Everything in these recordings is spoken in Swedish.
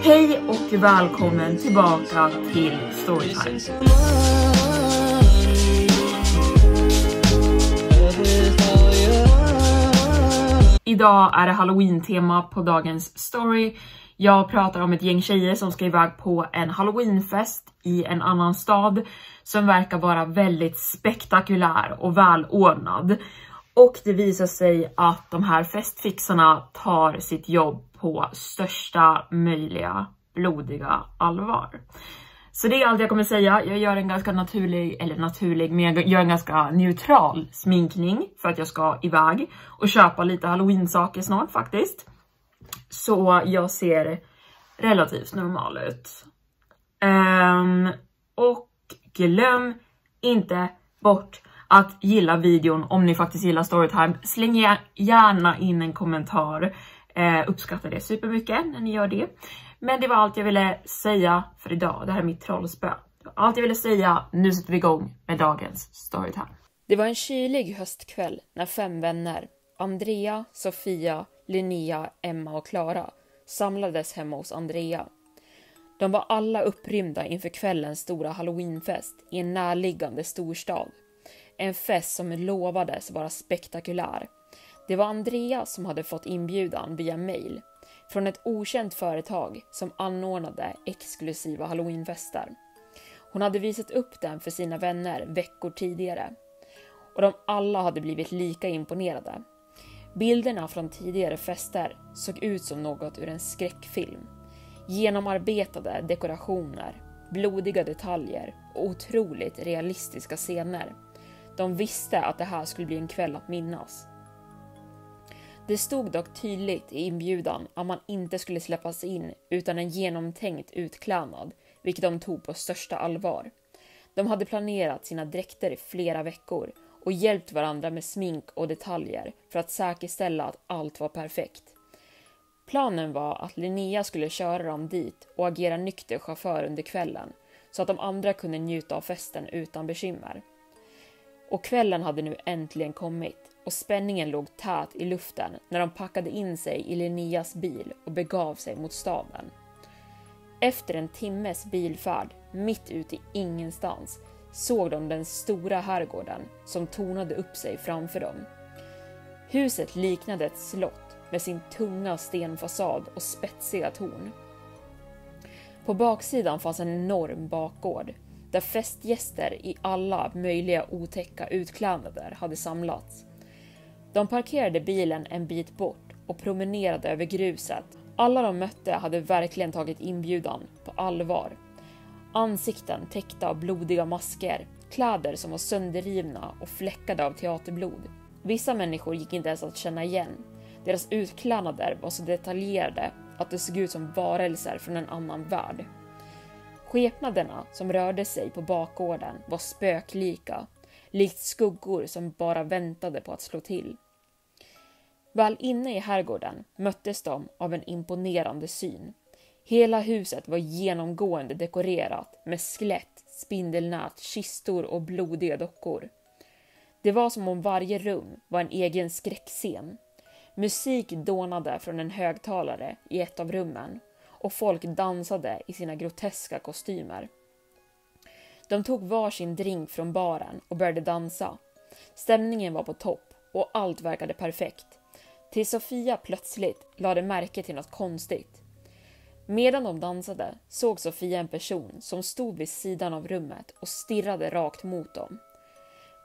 Hej och välkommen tillbaka till Storytime. Idag är det halloween-tema på dagens story. Jag pratar om ett gäng tjejer som ska iväg på en halloweenfest i en annan stad som verkar vara väldigt spektakulär och välordnad. Och det visar sig att de här festfixarna tar sitt jobb på största möjliga blodiga allvar. Så det är allt jag kommer säga. Jag gör en ganska naturlig, eller naturlig, men jag gör en ganska neutral sminkning för att jag ska iväg och köpa lite halloween-saker snart faktiskt. Så jag ser relativt normal ut. Um, och glöm inte bort att gilla videon om ni faktiskt gillar storytime. Släng gärna in en kommentar. Eh, uppskattar det supermycket när ni gör det. Men det var allt jag ville säga för idag. Det här är mitt trollspö. Allt jag ville säga. Nu sätter vi igång med dagens storytime. Det var en kylig höstkväll när fem vänner, Andrea, Sofia, Linnea, Emma och Klara, samlades hemma hos Andrea. De var alla upprymda inför kvällens stora halloweenfest i en närliggande storstad. En fest som lovades vara spektakulär. Det var Andrea som hade fått inbjudan via mail från ett okänt företag som anordnade exklusiva halloweenfester. Hon hade visat upp den för sina vänner veckor tidigare och de alla hade blivit lika imponerade. Bilderna från tidigare fester såg ut som något ur en skräckfilm. Genomarbetade dekorationer, blodiga detaljer och otroligt realistiska scener. De visste att det här skulle bli en kväll att minnas. Det stod dock tydligt i inbjudan att man inte skulle släppas in utan en genomtänkt utklädnad, vilket de tog på största allvar. De hade planerat sina dräkter i flera veckor och hjälpt varandra med smink och detaljer för att säkerställa att allt var perfekt. Planen var att Linnea skulle köra dem dit och agera nykter chaufför under kvällen så att de andra kunde njuta av festen utan bekymmer. Och kvällen hade nu äntligen kommit och spänningen låg tät i luften när de packade in sig i Linneas bil och begav sig mot staden. Efter en timmes bilfärd, mitt ute i ingenstans, såg de den stora herrgården som tornade upp sig framför dem. Huset liknade ett slott med sin tunga stenfasad och spetsiga torn. På baksidan fanns en enorm bakgård där festgäster i alla möjliga otäcka utklädnader hade samlats. De parkerade bilen en bit bort och promenerade över gruset. Alla de mötte hade verkligen tagit inbjudan på allvar. Ansikten täckta av blodiga masker, kläder som var sönderrivna och fläckade av teaterblod. Vissa människor gick inte ens att känna igen. Deras utklädnader var så detaljerade att det såg ut som varelser från en annan värld. Skepnaderna som rörde sig på bakgården var spöklika, likt skuggor som bara väntade på att slå till. Väl inne i herrgården möttes de av en imponerande syn. Hela huset var genomgående dekorerat med skelett, spindelnät, kistor och blodiga dockor. Det var som om varje rum var en egen skräckscen. Musik dånade från en högtalare i ett av rummen och folk dansade i sina groteska kostymer. De tog varsin drink från baren och började dansa. Stämningen var på topp och allt verkade perfekt. Till Sofia plötsligt lade märke till något konstigt. Medan de dansade såg Sofia en person som stod vid sidan av rummet och stirrade rakt mot dem.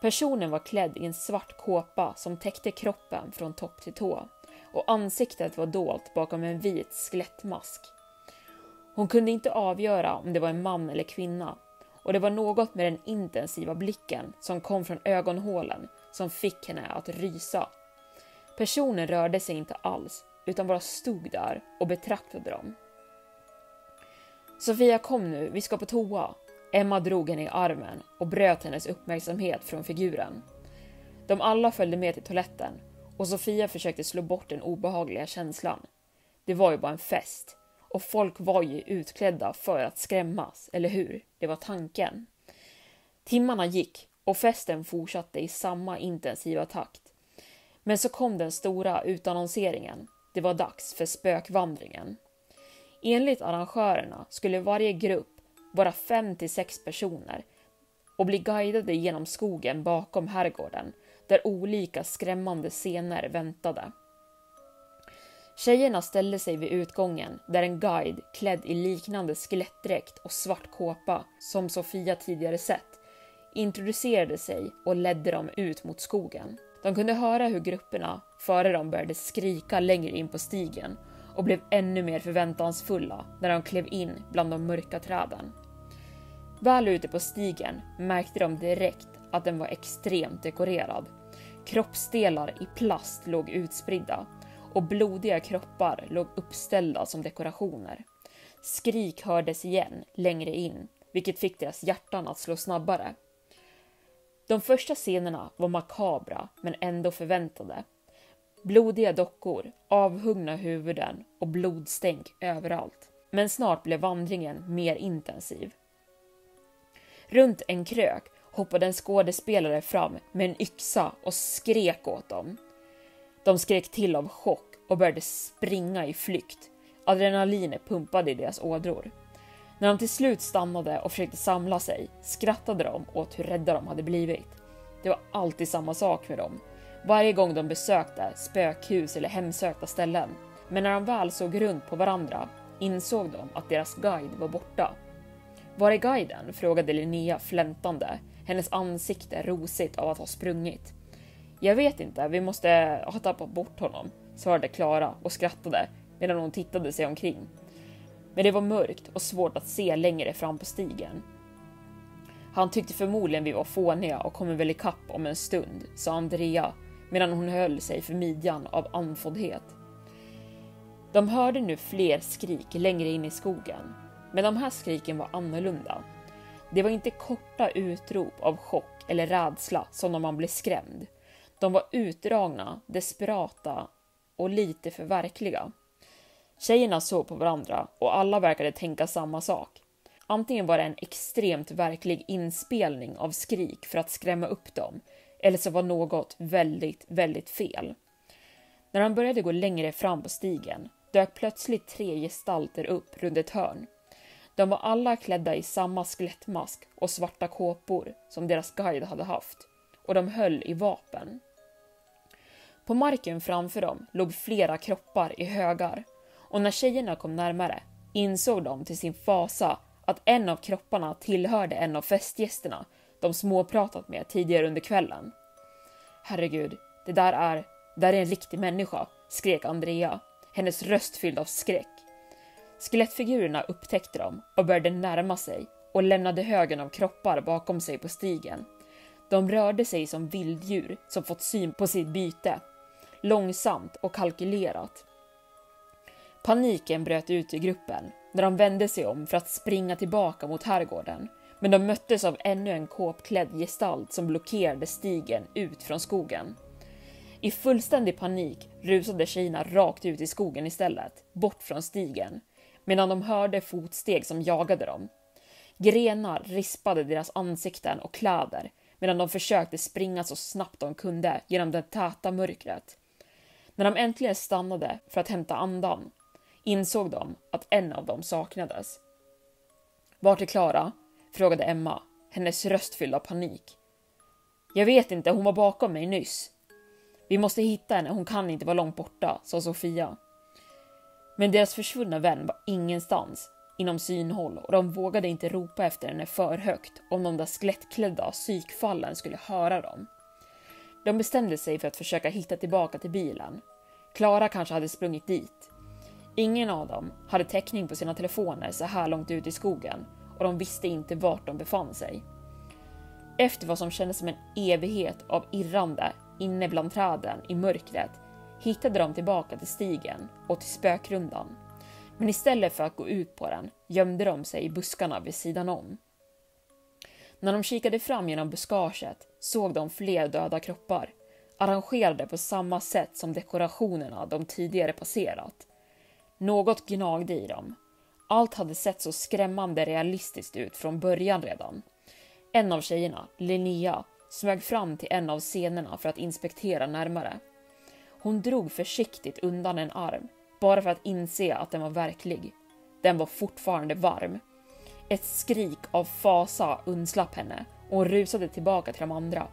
Personen var klädd i en svart kåpa som täckte kroppen från topp till tå och ansiktet var dolt bakom en vit skelettmask. Hon kunde inte avgöra om det var en man eller kvinna och det var något med den intensiva blicken som kom från ögonhålen som fick henne att rysa. Personen rörde sig inte alls utan bara stod där och betraktade dem. Sofia kom nu, vi ska på toa. Emma drog henne i armen och bröt hennes uppmärksamhet från figuren. De alla följde med till toaletten och Sofia försökte slå bort den obehagliga känslan. Det var ju bara en fest och folk var ju utklädda för att skrämmas, eller hur? Det var tanken. Timmarna gick och festen fortsatte i samma intensiva takt. Men så kom den stora utannonseringen. Det var dags för spökvandringen. Enligt arrangörerna skulle varje grupp vara 5 till 6 personer och bli guidade genom skogen bakom herrgården där olika skrämmande scener väntade. Tjejerna ställde sig vid utgången där en guide klädd i liknande skelettdräkt och svart kåpa som Sofia tidigare sett introducerade sig och ledde dem ut mot skogen. De kunde höra hur grupperna före dem började skrika längre in på stigen och blev ännu mer förväntansfulla när de klev in bland de mörka träden. Väl ute på stigen märkte de direkt att den var extremt dekorerad. Kroppsdelar i plast låg utspridda och blodiga kroppar låg uppställda som dekorationer. Skrik hördes igen längre in, vilket fick deras hjärtan att slå snabbare. De första scenerna var makabra men ändå förväntade. Blodiga dockor, avhuggna huvuden och blodstänk överallt. Men snart blev vandringen mer intensiv. Runt en krök hoppade en skådespelare fram med en yxa och skrek åt dem. De skrek till av chock och började springa i flykt. Adrenalinet pumpade i deras ådror. När de till slut stannade och försökte samla sig skrattade de åt hur rädda de hade blivit. Det var alltid samma sak med dem. Varje gång de besökte spökhus eller hemsökta ställen. Men när de väl såg runt på varandra insåg de att deras guide var borta. Var är guiden? frågade Linnea flämtande, hennes ansikte rosigt av att ha sprungit. Jag vet inte, vi måste ha tappat bort honom, svarade Klara och skrattade medan hon tittade sig omkring. Men det var mörkt och svårt att se längre fram på stigen. Han tyckte förmodligen vi var fåniga och kommer väl ikapp om en stund, sa Andrea medan hon höll sig för midjan av andfåddhet. De hörde nu fler skrik längre in i skogen, men de här skriken var annorlunda. Det var inte korta utrop av chock eller rädsla som när man blir skrämd. De var utdragna, desperata och lite för verkliga. Tjejerna såg på varandra och alla verkade tänka samma sak. Antingen var det en extremt verklig inspelning av skrik för att skrämma upp dem, eller så var något väldigt, väldigt fel. När de började gå längre fram på stigen dök plötsligt tre gestalter upp runt ett hörn. De var alla klädda i samma skelettmask och svarta kåpor som deras guide hade haft och de höll i vapen. På marken framför dem låg flera kroppar i högar och när tjejerna kom närmare insåg de till sin fasa att en av kropparna tillhörde en av festgästerna de småpratat med tidigare under kvällen. Herregud, det där är, det där är en riktig människa, skrek Andrea, hennes röst fylld av skräck. Skelettfigurerna upptäckte dem och började närma sig och lämnade högen av kroppar bakom sig på stigen. De rörde sig som vilddjur som fått syn på sitt byte, långsamt och kalkylerat. Paniken bröt ut i gruppen när de vände sig om för att springa tillbaka mot herrgården. Men de möttes av ännu en kåpklädd gestalt som blockerade stigen ut från skogen. I fullständig panik rusade tjejerna rakt ut i skogen istället, bort från stigen, medan de hörde fotsteg som jagade dem. Grenar rispade deras ansikten och kläder medan de försökte springa så snabbt de kunde genom det täta mörkret. När de äntligen stannade för att hämta andan insåg de att en av dem saknades. Vart är Klara? frågade Emma, hennes röst fylld av panik. Jag vet inte, hon var bakom mig nyss. Vi måste hitta henne, hon kan inte vara långt borta, sa Sofia. Men deras försvunna vän var ingenstans inom synhåll och de vågade inte ropa efter henne för högt om de där skelettklädda psykfallen skulle höra dem. De bestämde sig för att försöka hitta tillbaka till bilen. Klara kanske hade sprungit dit, Ingen av dem hade täckning på sina telefoner så här långt ut i skogen och de visste inte vart de befann sig. Efter vad som kändes som en evighet av irrande inne bland träden i mörkret hittade de tillbaka till stigen och till spökrundan. Men istället för att gå ut på den gömde de sig i buskarna vid sidan om. När de kikade fram genom buskaget såg de fler döda kroppar, arrangerade på samma sätt som dekorationerna de tidigare passerat. Något gnagde i dem. Allt hade sett så skrämmande realistiskt ut från början redan. En av tjejerna, Linnea, smög fram till en av scenerna för att inspektera närmare. Hon drog försiktigt undan en arm, bara för att inse att den var verklig. den var fortfarande varm. Ett skrik av fasa undslapp henne och hon rusade tillbaka till de andra.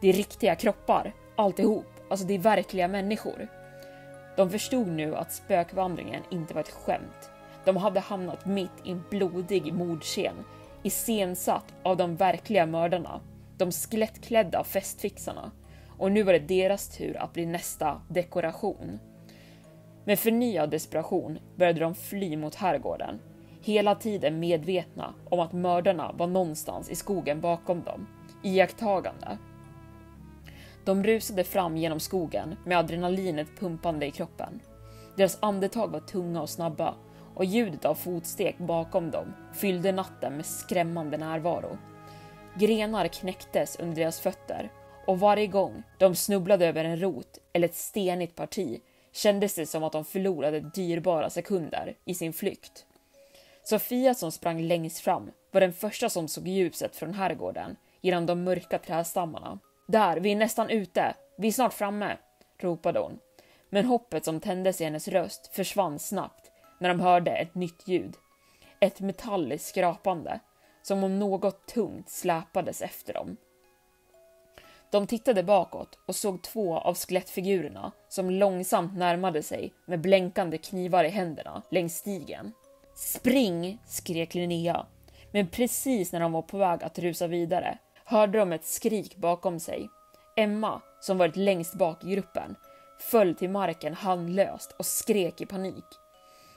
Det är riktiga kroppar, alltihop. Alltså det är verkliga människor. De förstod nu att spökvandringen inte var ett skämt. De hade hamnat mitt i en blodig mordscen, iscensatt av de verkliga mördarna, de skelettklädda festfixarna. Och nu var det deras tur att bli nästa dekoration. Med förnyad desperation började de fly mot herrgården, hela tiden medvetna om att mördarna var någonstans i skogen bakom dem, iakttagande. De rusade fram genom skogen med adrenalinet pumpande i kroppen. Deras andetag var tunga och snabba och ljudet av fotsteg bakom dem fyllde natten med skrämmande närvaro. Grenar knäcktes under deras fötter och varje gång de snubblade över en rot eller ett stenigt parti kändes det som att de förlorade dyrbara sekunder i sin flykt. Sofia som sprang längst fram var den första som såg ljuset från herrgården genom de mörka trädstammarna. Där, vi är nästan ute, vi är snart framme, ropade hon. Men hoppet som tändes i hennes röst försvann snabbt när de hörde ett nytt ljud. Ett metalliskt skrapande, som om något tungt släpades efter dem. De tittade bakåt och såg två av skelettfigurerna som långsamt närmade sig med blänkande knivar i händerna längs stigen. Spring! skrek Linnea. Men precis när de var på väg att rusa vidare hörde de ett skrik bakom sig. Emma, som varit längst bak i gruppen, föll till marken handlöst och skrek i panik.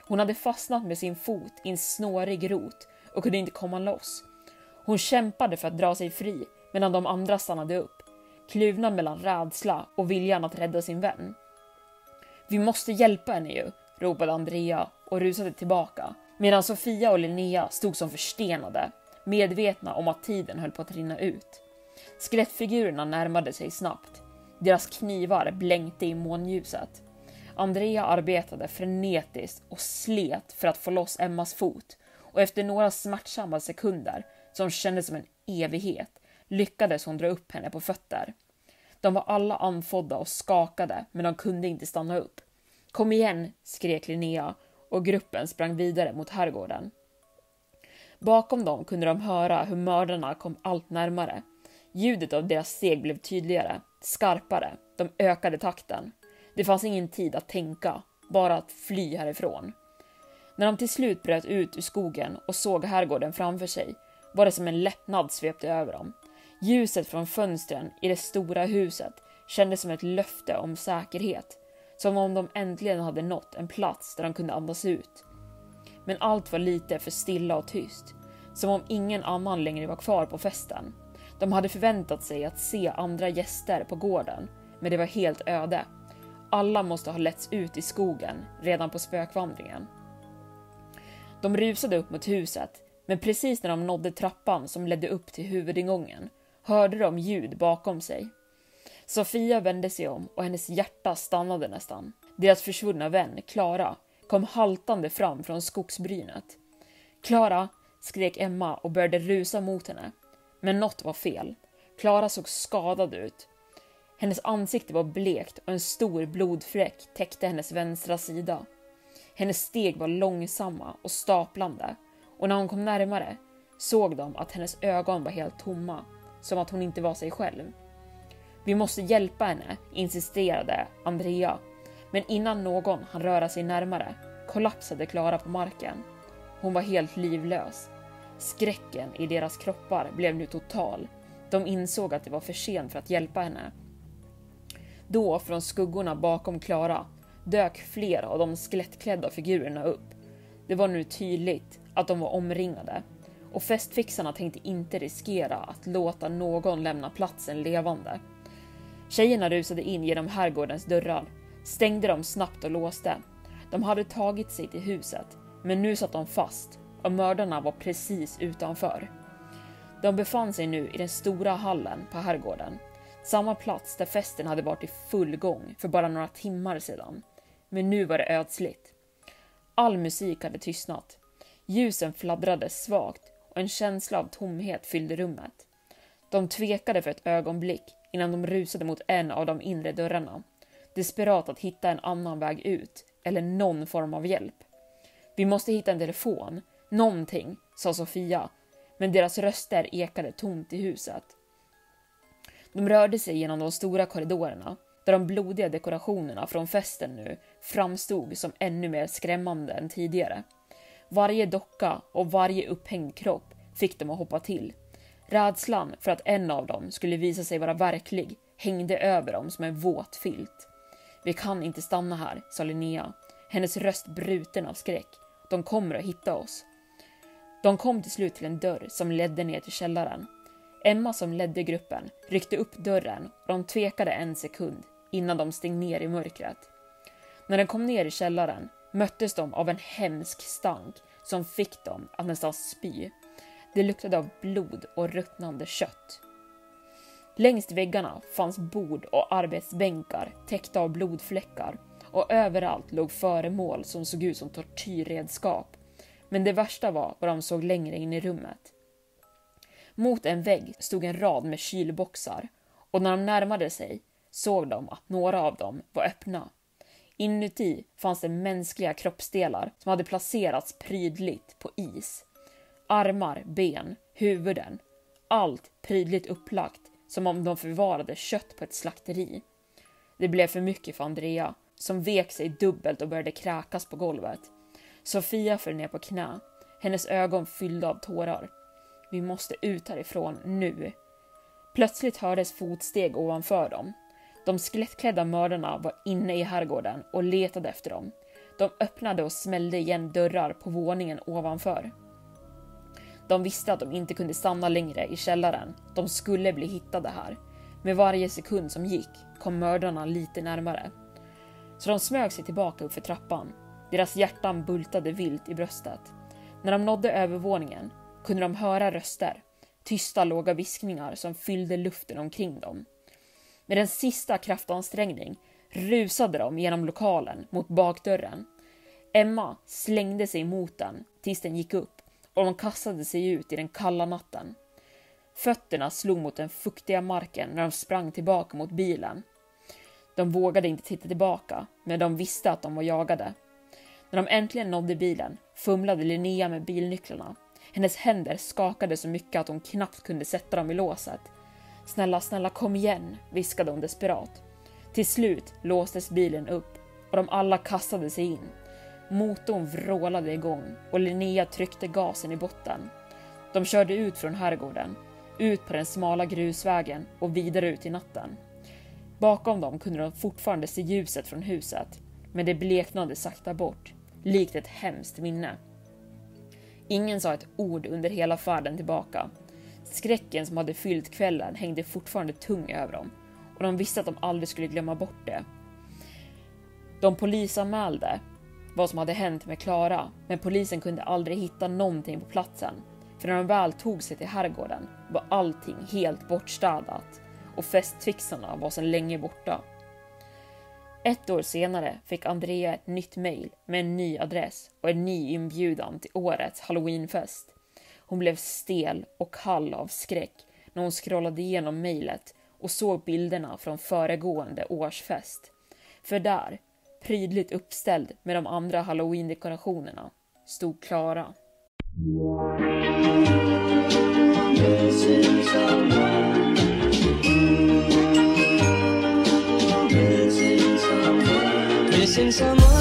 Hon hade fastnat med sin fot i en snårig rot och kunde inte komma loss. Hon kämpade för att dra sig fri medan de andra stannade upp, kluvna mellan rädsla och viljan att rädda sin vän. Vi måste hjälpa henne ju, ropade Andrea och rusade tillbaka medan Sofia och Linnea stod som förstenade, medvetna om att tiden höll på att rinna ut. Skelettfigurerna närmade sig snabbt. Deras knivar blänkte i månljuset. Andrea arbetade frenetiskt och slet för att få loss Emmas fot och efter några smärtsamma sekunder, som kändes som en evighet, lyckades hon dra upp henne på fötter. De var alla andfådda och skakade, men de kunde inte stanna upp. Kom igen, skrek Linnea och gruppen sprang vidare mot herrgården. Bakom dem kunde de höra hur mördarna kom allt närmare. Ljudet av deras steg blev tydligare, skarpare, de ökade takten. Det fanns ingen tid att tänka, bara att fly härifrån. När de till slut bröt ut ur skogen och såg herrgården framför sig var det som en lättnad svepte över dem. Ljuset från fönstren i det stora huset kändes som ett löfte om säkerhet, som om de äntligen hade nått en plats där de kunde andas ut. Men allt var lite för stilla och tyst, som om ingen annan längre var kvar på festen. De hade förväntat sig att se andra gäster på gården, men det var helt öde. Alla måste ha letts ut i skogen redan på spökvandringen. De rusade upp mot huset, men precis när de nådde trappan som ledde upp till huvudingången hörde de ljud bakom sig. Sofia vände sig om och hennes hjärta stannade nästan. Deras försvunna vän, Klara, kom haltande fram från skogsbrynet. Klara, skrek Emma och började rusa mot henne. Men något var fel. Klara såg skadad ut. Hennes ansikte var blekt och en stor blodfläck täckte hennes vänstra sida. Hennes steg var långsamma och staplande och när hon kom närmare såg de att hennes ögon var helt tomma, som att hon inte var sig själv. Vi måste hjälpa henne, insisterade Andrea. Men innan någon hann röra sig närmare kollapsade Klara på marken. Hon var helt livlös. Skräcken i deras kroppar blev nu total. De insåg att det var för sent för att hjälpa henne. Då, från skuggorna bakom Klara, dök flera av de skelettklädda figurerna upp. Det var nu tydligt att de var omringade och festfixarna tänkte inte riskera att låta någon lämna platsen levande. Tjejerna rusade in genom herrgårdens dörrar, stängde dem snabbt och låste. De hade tagit sig till huset, men nu satt de fast och mördarna var precis utanför. De befann sig nu i den stora hallen på herrgården, samma plats där festen hade varit i full gång för bara några timmar sedan. Men nu var det ödsligt. All musik hade tystnat. Ljusen fladdrade svagt och en känsla av tomhet fyllde rummet. De tvekade för ett ögonblick innan de rusade mot en av de inre dörrarna, desperat att hitta en annan väg ut eller någon form av hjälp. Vi måste hitta en telefon. Någonting, sa Sofia. Men deras röster ekade tomt i huset. De rörde sig genom de stora korridorerna där de blodiga dekorationerna från festen nu framstod som ännu mer skrämmande än tidigare. Varje docka och varje upphängd kropp fick dem att hoppa till. Rädslan för att en av dem skulle visa sig vara verklig hängde över dem som en våt filt. Vi kan inte stanna här, sa Linnea, hennes röst bruten av skräck. De kommer att hitta oss. De kom till slut till en dörr som ledde ner till källaren. Emma som ledde gruppen ryckte upp dörren och de tvekade en sekund innan de steg ner i mörkret. När de kom ner i källaren möttes de av en hemsk stank som fick dem att nästan spy. Det luktade av blod och ruttnande kött. Längs väggarna fanns bord och arbetsbänkar täckta av blodfläckar och överallt låg föremål som såg ut som tortyrredskap. Men det värsta var vad de såg längre in i rummet. Mot en vägg stod en rad med kylboxar och när de närmade sig såg de att några av dem var öppna. Inuti fanns det mänskliga kroppsdelar som hade placerats prydligt på is. Armar, ben, huvuden. Allt prydligt upplagt som om de förvarade kött på ett slakteri. Det blev för mycket för Andrea som vek sig dubbelt och började kräkas på golvet. Sofia föll ner på knä, hennes ögon fyllda av tårar. Vi måste ut härifrån nu. Plötsligt hördes fotsteg ovanför dem. De skelettklädda mördarna var inne i herrgården och letade efter dem. De öppnade och smällde igen dörrar på våningen ovanför. De visste att de inte kunde stanna längre i källaren. De skulle bli hittade här. Med varje sekund som gick kom mördarna lite närmare. Så de smög sig tillbaka uppför trappan. Deras hjärtan bultade vilt i bröstet. När de nådde övervåningen kunde de höra röster. Tysta låga viskningar som fyllde luften omkring dem. Med en sista kraftansträngning rusade de genom lokalen mot bakdörren. Emma slängde sig mot den tills den gick upp och de kastade sig ut i den kalla natten. Fötterna slog mot den fuktiga marken när de sprang tillbaka mot bilen. De vågade inte titta tillbaka, men de visste att de var jagade. När de äntligen nådde bilen fumlade Linnea med bilnycklarna. Hennes händer skakade så mycket att hon knappt kunde sätta dem i låset. Snälla, snälla kom igen, viskade hon desperat. Till slut låstes bilen upp och de alla kastade sig in. Motorn vrålade igång och Linnea tryckte gasen i botten. De körde ut från herrgården, ut på den smala grusvägen och vidare ut i natten. Bakom dem kunde de fortfarande se ljuset från huset, men det bleknade sakta bort, likt ett hemskt minne. Ingen sa ett ord under hela färden tillbaka. Skräcken som hade fyllt kvällen hängde fortfarande tung över dem och de visste att de aldrig skulle glömma bort det. De polisanmälde vad som hade hänt med Klara, men polisen kunde aldrig hitta någonting på platsen. För när de väl tog sig till herrgården var allting helt bortstädat och festfixarna var sedan länge borta. Ett år senare fick Andrea ett nytt mejl med en ny adress och en ny inbjudan till årets halloweenfest. Hon blev stel och kall av skräck när hon scrollade igenom mejlet och såg bilderna från föregående års fest. För där, prydligt uppställd med de andra halloween-dekorationerna, stod Klara. Missing someone